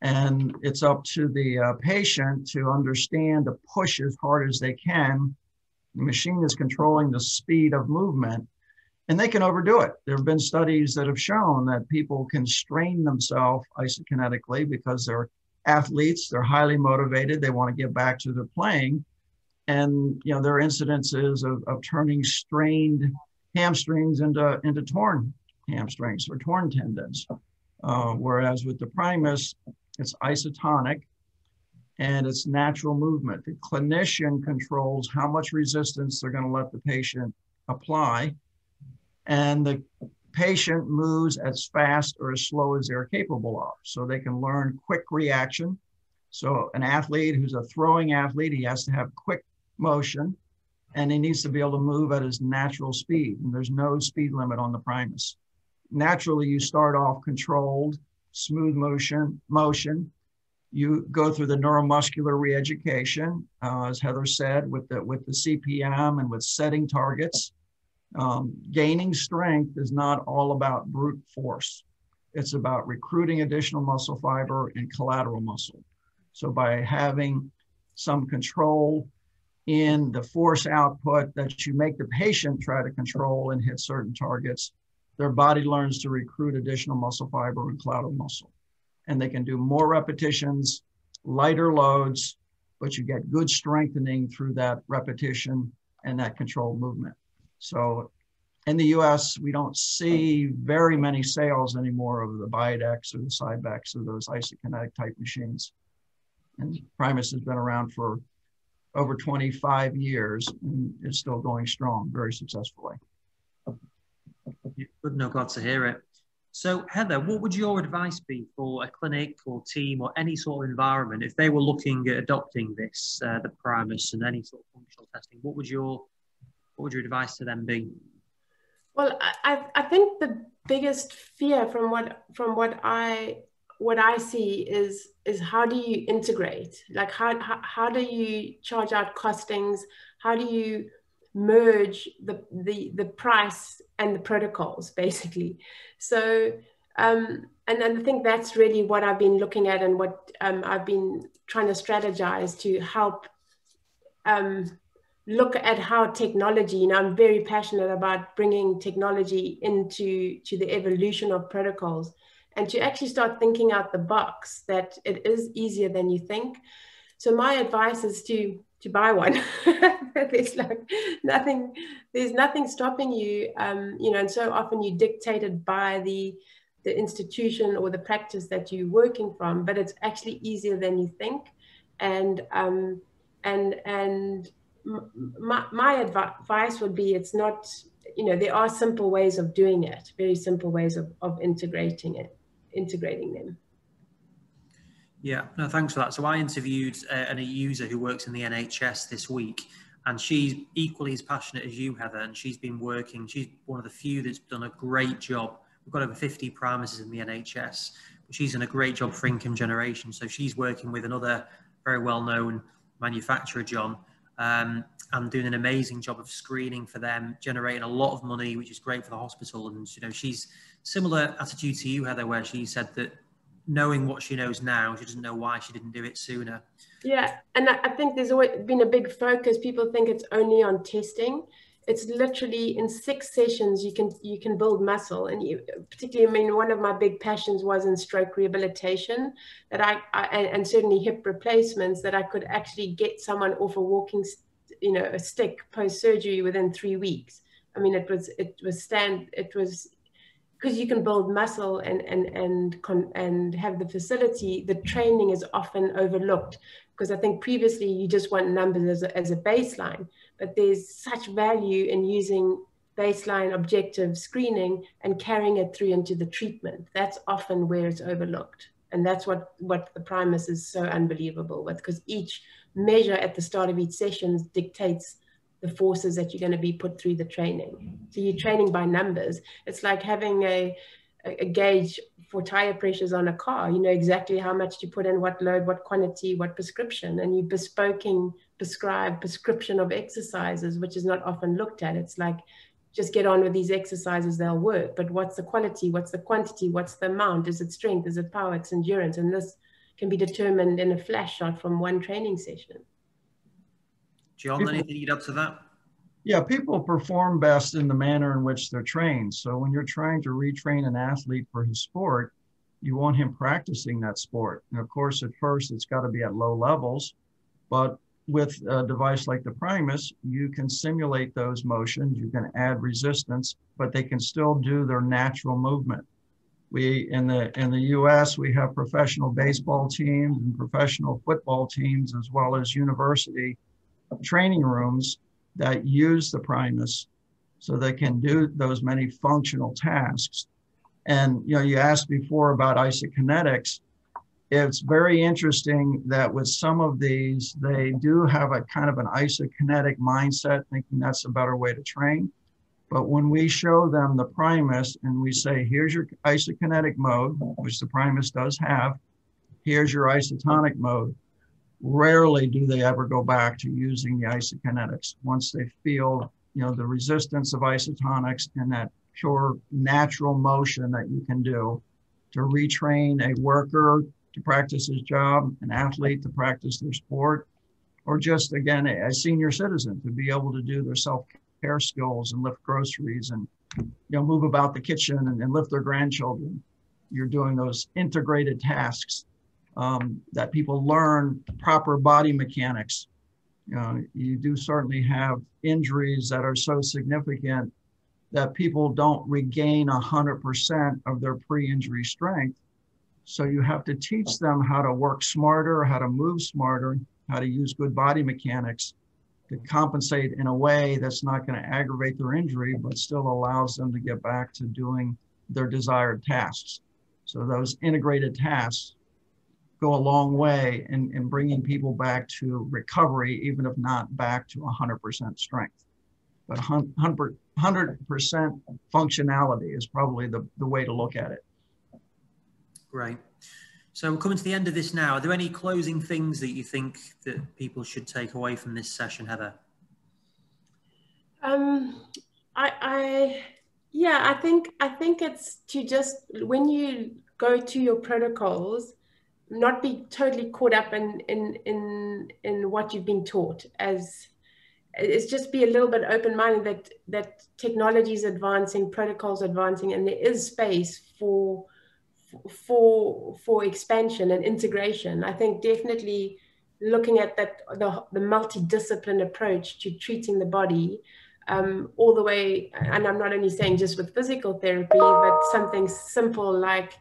And it's up to the uh, patient to understand to push as hard as they can. The machine is controlling the speed of movement and they can overdo it. There have been studies that have shown that people can strain themselves isokinetically because they're athletes, they're highly motivated, they want to get back to their playing. And you know there are incidences of, of turning strained hamstrings into into torn hamstrings or torn tendons. Uh, whereas with the primus it's isotonic and it's natural movement. The clinician controls how much resistance they're going to let the patient apply. And the patient moves as fast or as slow as they're capable of so they can learn quick reaction so an athlete who's a throwing athlete he has to have quick motion and he needs to be able to move at his natural speed. And there's no speed limit on the Primus. Naturally, you start off controlled, smooth motion, motion. You go through the neuromuscular reeducation, uh, as Heather said, with the with the CPM and with setting targets. Um, gaining strength is not all about brute force. It's about recruiting additional muscle fiber and collateral muscle. So by having some control in the force output that you make the patient try to control and hit certain targets, their body learns to recruit additional muscle fiber and collateral muscle. And they can do more repetitions, lighter loads, but you get good strengthening through that repetition and that controlled movement. So in the US, we don't see very many sales anymore of the Biodex or the Cybex or those isokinetic type machines. And Primus has been around for over 25 years and is still going strong very successfully. Good, no, glad to hear it. So, Heather, what would your advice be for a clinic or team or any sort of environment if they were looking at adopting this, uh, the Primus and any sort of functional testing? What would your what would your advice to them be? Well, I, I think the biggest fear from what from what I what I see is is how do you integrate? Like how, how how do you charge out costings? How do you merge the the the price and the protocols basically? So um, and, I think that's really what I've been looking at and what um, I've been trying to strategize to help um, look at how technology, you know, I'm very passionate about bringing technology into to the evolution of protocols and to actually start thinking out the box that it is easier than you think. So my advice is to to buy one. *laughs* there's like nothing, there's nothing stopping you. Um, you know, and so often you're dictated by the the institution or the practice that you're working from, but it's actually easier than you think. And um, and and my, my advice would be it's not, you know, there are simple ways of doing it, very simple ways of, of integrating it, integrating them. Yeah, no, thanks for that. So I interviewed uh, a user who works in the NHS this week, and she's equally as passionate as you, Heather, and she's been working. She's one of the few that's done a great job. We've got over 50 Primuses in the NHS. but She's done a great job for income generation. So she's working with another very well-known manufacturer, John, um, and doing an amazing job of screening for them, generating a lot of money, which is great for the hospital. And you know, she's similar attitude to you, Heather, where she said that knowing what she knows now, she doesn't know why she didn't do it sooner. Yeah, and I think there's always been a big focus. People think it's only on testing. It's literally in six sessions you can you can build muscle, and you, particularly, I mean, one of my big passions was in stroke rehabilitation. That I, I and certainly hip replacements that I could actually get someone off a walking, you know, a stick post surgery within three weeks. I mean, it was it was stand it was because you can build muscle and and and and have the facility the training is often overlooked because i think previously you just want numbers as a, as a baseline but there's such value in using baseline objective screening and carrying it through into the treatment that's often where it's overlooked and that's what what the primus is so unbelievable with because each measure at the start of each session dictates the forces that you're going to be put through the training. So you're training by numbers. It's like having a, a, gauge for tire pressures on a car. You know exactly how much to put in, what load, what quantity, what prescription, and you bespoking prescribe prescription of exercises, which is not often looked at. It's like just get on with these exercises, they'll work. But what's the quality? What's the quantity? What's the amount? Is it strength? Is it power? It's endurance. And this can be determined in a flash shot from one training session. John, anything you'd add to that? Yeah, people perform best in the manner in which they're trained. So when you're trying to retrain an athlete for his sport, you want him practicing that sport. And of course, at first, it's got to be at low levels. But with a device like the Primus, you can simulate those motions, you can add resistance, but they can still do their natural movement. We in the in the US we have professional baseball teams and professional football teams as well as university training rooms that use the Primus so they can do those many functional tasks. And you know, you asked before about isokinetics. It's very interesting that with some of these, they do have a kind of an isokinetic mindset, thinking that's a better way to train. But when we show them the Primus and we say, here's your isokinetic mode, which the Primus does have, here's your isotonic mode, rarely do they ever go back to using the isokinetics. Once they feel you know the resistance of isotonics and that pure natural motion that you can do to retrain a worker to practice his job an athlete to practice their sport or just again a senior citizen to be able to do their self-care skills and lift groceries and you know move about the kitchen and, and lift their grandchildren. You're doing those integrated tasks um, that people learn proper body mechanics. You, you do certainly have injuries that are so significant that people don't regain 100% of their pre-injury strength. So you have to teach them how to work smarter, how to move smarter, how to use good body mechanics to compensate in a way that's not going to aggravate their injury, but still allows them to get back to doing their desired tasks. So those integrated tasks go a long way in, in bringing people back to recovery, even if not back to 100% strength. But 100, 100% functionality is probably the, the way to look at it. Great. So we're coming to the end of this now. Are there any closing things that you think that people should take away from this session, Heather? Um, I, I, yeah, I think I think it's to just when you go to your protocols, not be totally caught up in in in in what you've been taught as it's just be a little bit open-minded that that technology is advancing protocols advancing and there is space for for for expansion and integration. I think definitely looking at that the, the multidiscipline approach to treating the body um, all the way and i'm not only saying just with physical therapy but something simple like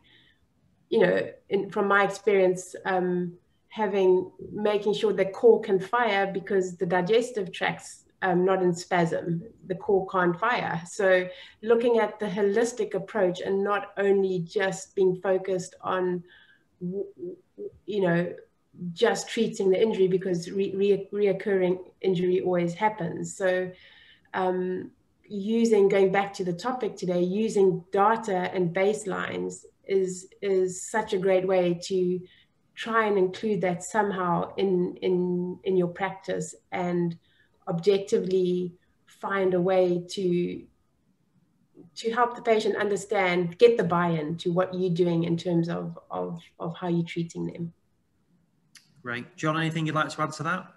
you know, in, from my experience, um, having making sure the core can fire because the digestive tract's um, not in spasm. The core can't fire. So looking at the holistic approach and not only just being focused on, you know, just treating the injury because re- re- reoccurring injury always happens. So um, using going back to the topic today, using data and baselines is is such a great way to try and include that somehow in in in your practice and objectively find a way to to help the patient understand get the buy-in to what you're doing in terms of of, of how you're treating them. Great. John anything you'd like to add to that?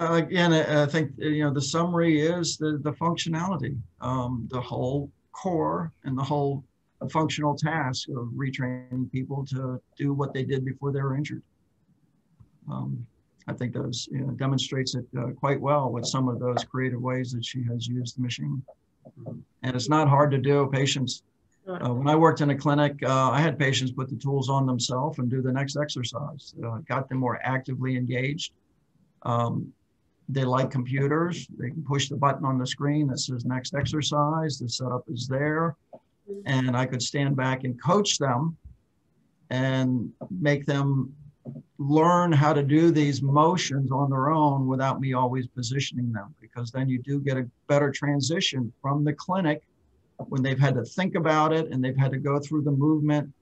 Uh, again i think you know the summary is the the functionality um, the whole core and the whole functional task of retraining people to do what they did before they were injured. Um, I think those you know, demonstrates it uh, quite well with some of those creative ways that she has used the machine. And it's not hard to do. Patients, uh, when I worked in a clinic, uh, I had patients put the tools on themselves and do the next exercise. Uh, got them more actively engaged. Um, they like computers. They can push the button on the screen that says next exercise. The setup is there and I could stand back and coach them and make them learn how to do these motions on their own without me always positioning them because then you do get a better transition from the clinic when they've had to think about it and they've had to go through the movement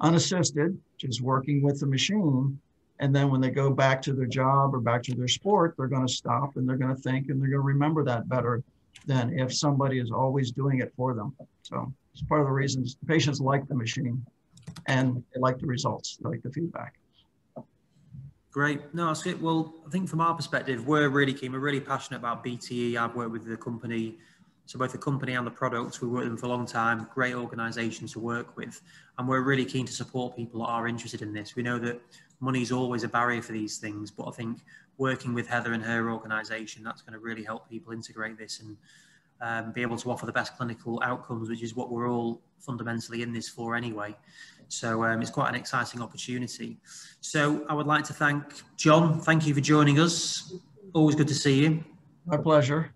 unassisted just working with the machine. And then when they go back to their job or back to their sport they're going to stop and they're going to think and they're going to remember that better than if somebody is always doing it for them. So it's part of the reasons patients like the machine and they like the results, they like the feedback. Great. No, that's good. Well, I think from our perspective, we're really keen. We're really passionate about BTE. I've worked with the company, so both the company and the products. We've worked with them for a long time. Great organisation to work with, and we're really keen to support people that are interested in this. We know that money is always a barrier for these things, but I think working with Heather and her organisation, that's going to really help people integrate this and um, be able to offer the best clinical outcomes, which is what we're all fundamentally in this for anyway. So um, it's quite an exciting opportunity. So I would like to thank John. Thank you for joining us. Always good to see you. My pleasure.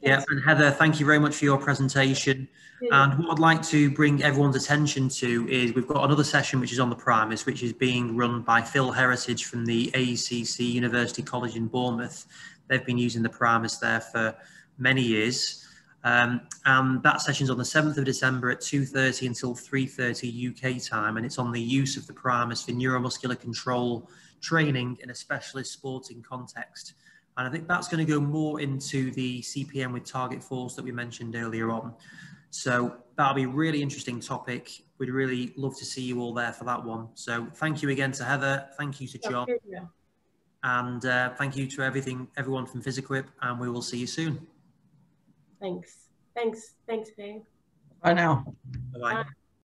Yeah, and Heather, thank you very much for your presentation. And what I'd like to bring everyone's attention to is we've got another session which is on the Primus, which is being run by Phil Heritage from the AECC University College in Bournemouth. They've been using the Primus there for many years. Um, and that session's on the 7th of December at 2.30 until 3.30 UK time. And it's on the use of the Primus for neuromuscular control training in a specialist sporting context. And I think that's going to go more into the CPM with target force that we mentioned earlier on. So that'll be a really interesting topic. We'd really love to see you all there for that one. So thank you again to Heather. Thank you to John. And uh, thank you to everything, everyone from Physiquipe, and we will see you soon. Thanks. Thanks. Thanks, Faye. Bye now. Bye-bye. Bye.